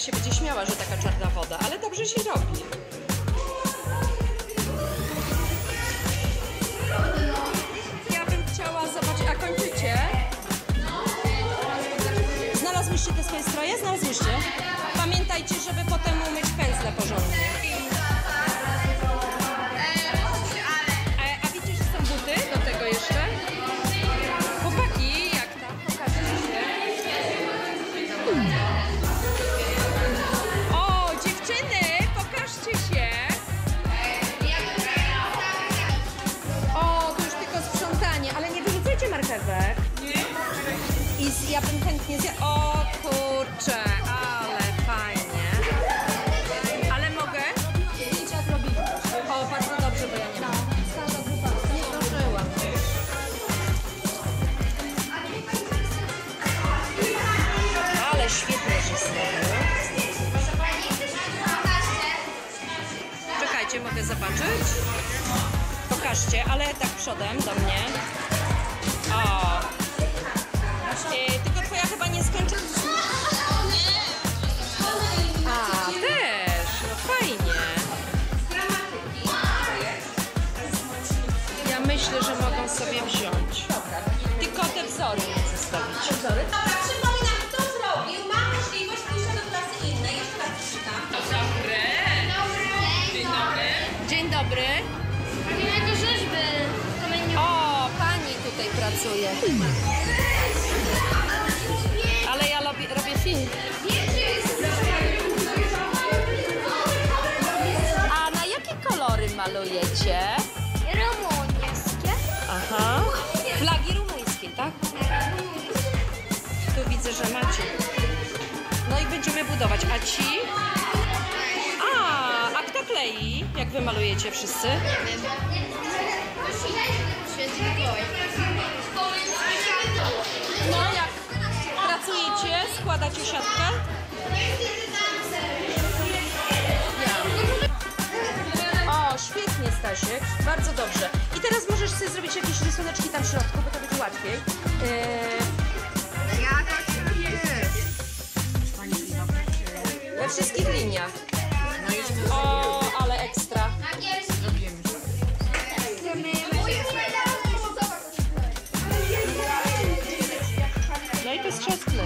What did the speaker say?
się będzie śmiała, że taka czarna woda, ale dobrze się robi. Ja bym chciała zobaczyć, a kończycie? Znalazłyście te swoje stroje? Znalazłyście? I ja bym chętnie zjadła. O kurczę, ale fajnie. Ale mogę? Zdjęcia zrobimy. O, bardzo dobrze, bo ja nie mam. Nie zdążyłam. Ale świetnie się zrobiło. Czekajcie, mogę zobaczyć? Pokażcie, ale tak przodem do mnie. Pracuje. Ale ja robię, robię film. A na jakie kolory malujecie? rumuńskie. Aha. Flagi rumuńskie, tak? Tu widzę, że macie. No i będziemy budować. A ci? A, a kto klei? Jak wy malujecie wszyscy? Święty macie siatkę? Ja. O, świetnie Stasiek, bardzo dobrze. I teraz możesz sobie zrobić jakieś rysuneczki tam w środku, bo to będzie łatwiej. Ja tak jest. We wszystkich liniach. O, ale ekstra. No i to jest trzeskle.